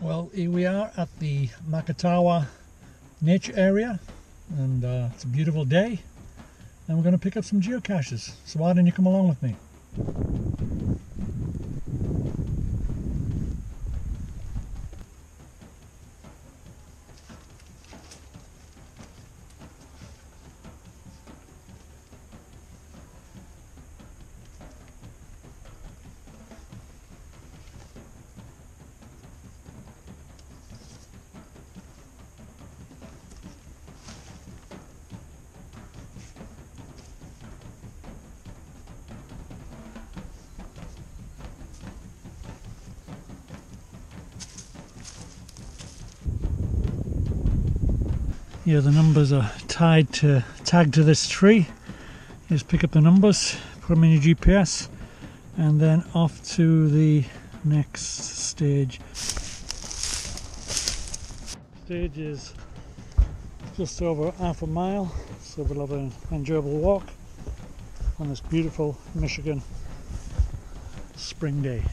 Well, here we are at the Macatawa nature area and uh, it's a beautiful day and we're going to pick up some geocaches. So why don't you come along with me? Yeah, the numbers are tied to tagged to this tree. Just pick up the numbers, put them in your GPS, and then off to the next stage. Stage is just over half a mile, so we'll have an enjoyable walk on this beautiful Michigan spring day.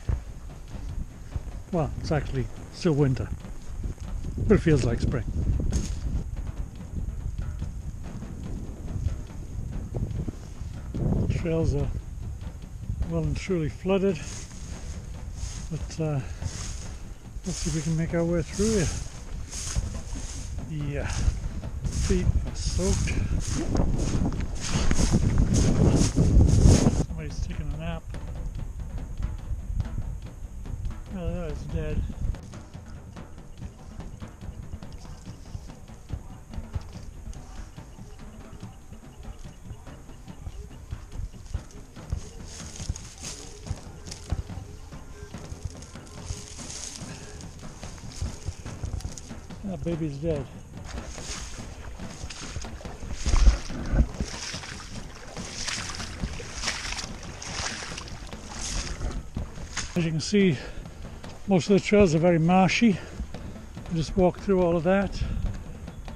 Well, it's actually still winter, but it feels like spring. Trails are well and truly flooded but uh, let's see if we can make our way through here. Yeah feet are soaked. Somebody's taking a nap. Oh that is dead That baby's dead. As you can see, most of the trails are very marshy. I just walked through all of that.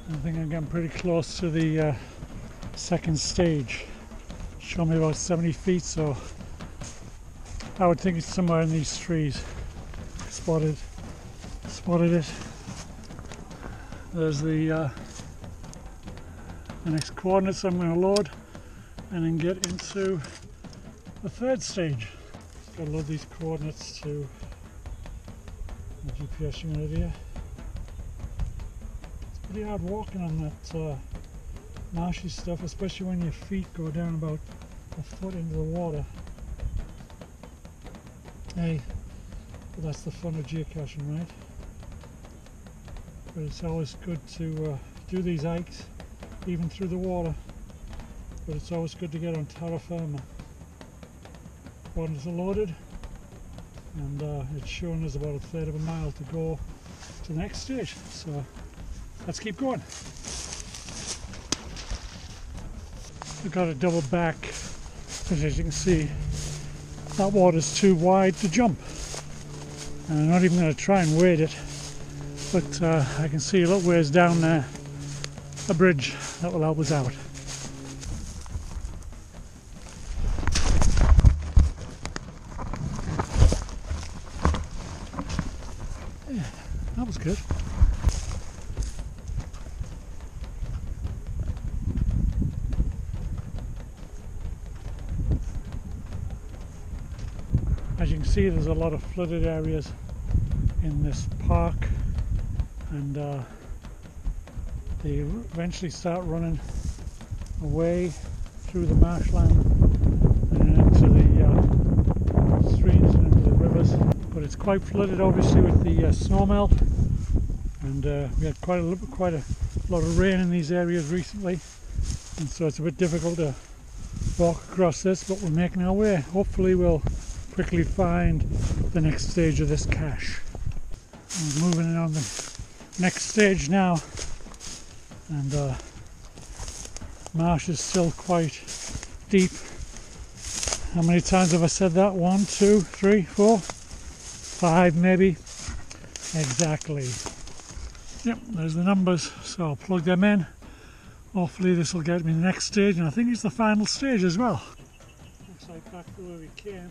I think I'm getting pretty close to the uh, second stage. Show me about 70 feet, so I would think it's somewhere in these trees. Spotted, spotted it. There's the, uh, the next coordinates I'm going to load and then get into the third stage. Just got to load these coordinates to the GPS unit here. It's pretty hard walking on that uh, marshy stuff, especially when your feet go down about a foot into the water. Hey, that's the fun of geocaching, right? But it's always good to uh, do these hikes even through the water. But it's always good to get on terra firma are loaded and uh, it's showing us about a third of a mile to go to the next stage. So let's keep going. I've got a double back because as you can see that water's too wide to jump. And I'm not even going to try and wade it but uh, I can see a lot ways down there a bridge that will help us out. Yeah, that was good. As you can see there's a lot of flooded areas in this park and uh, they eventually start running away through the marshland and into the uh, streams and into the rivers. But it's quite flooded, obviously, with the uh, snowmelt, and uh, we had quite a quite a lot of rain in these areas recently, and so it's a bit difficult to walk across this. But we're making our way. Hopefully, we'll quickly find the next stage of this cache. Moving on the next stage now. And uh, marsh is still quite deep. How many times have I said that? One two three four five maybe. Exactly. Yep there's the numbers. So I'll plug them in. Hopefully this will get me the next stage and I think it's the final stage as well. Looks like back to where we came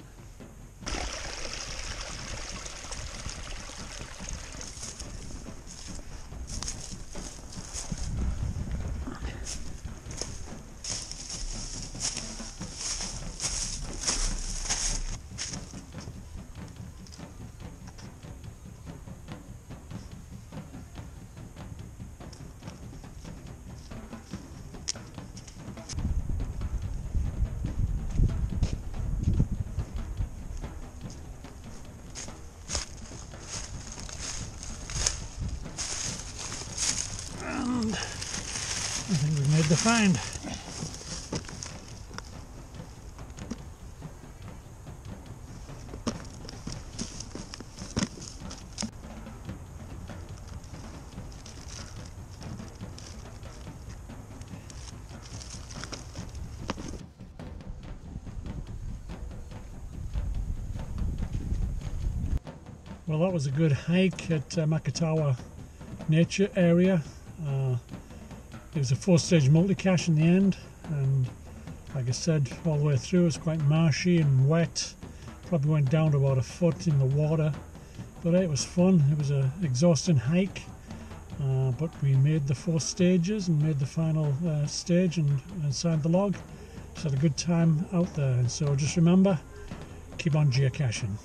to find. Well, that was a good hike at uh, Macatawa Nature Area. Uh, it was a four-stage multi-cache in the end, and like I said, all the way through it was quite marshy and wet. Probably went down to about a foot in the water, but it was fun. It was an exhausting hike, uh, but we made the four stages and made the final uh, stage and, and signed the log. Just had a good time out there, and so just remember, keep on geocaching.